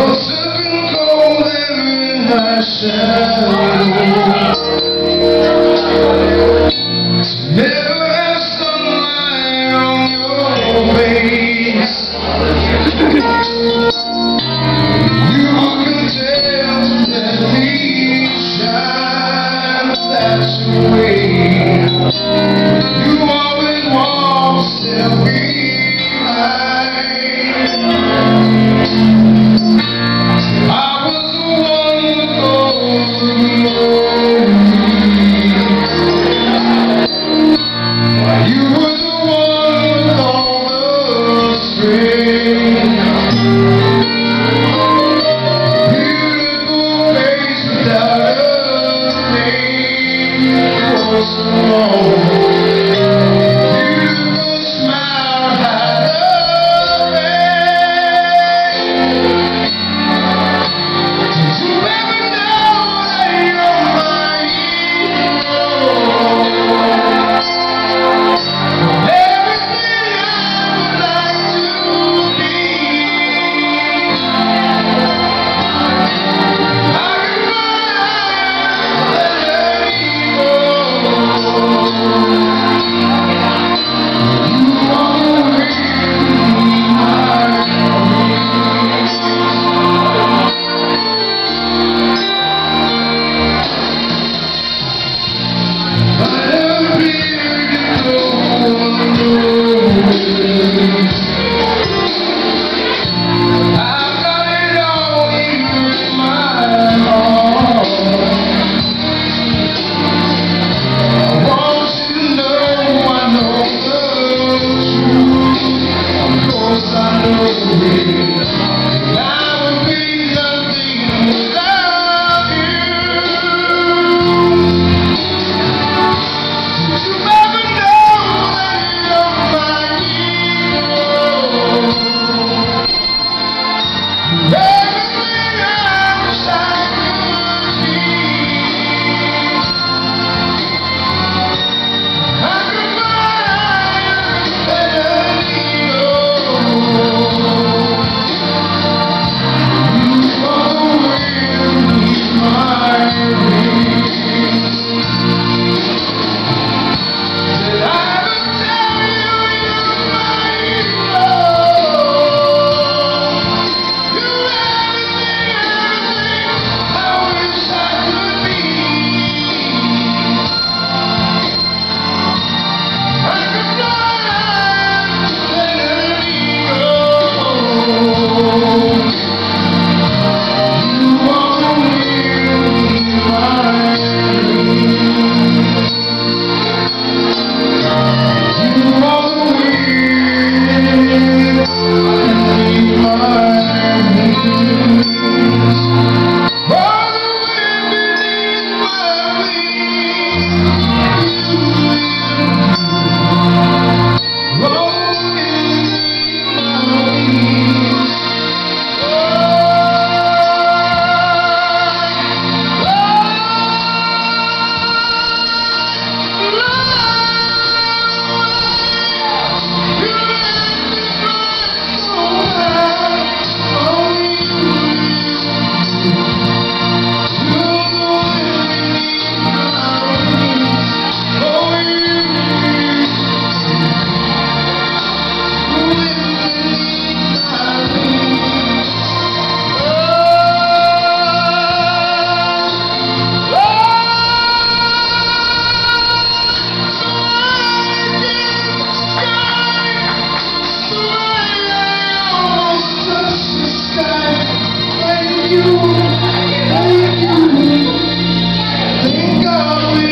Closer and colder in my for hero? I'll